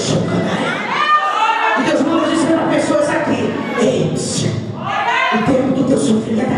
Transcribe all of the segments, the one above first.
E Deus mandou dizer para pessoas aqui: Eis, o tempo do teu sofrimento é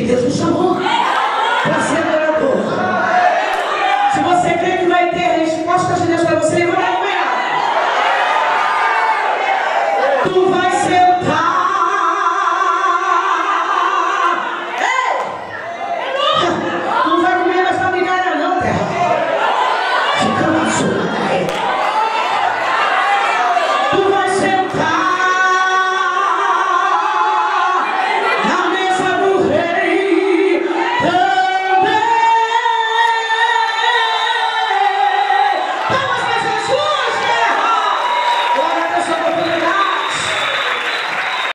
que Deus me chamou.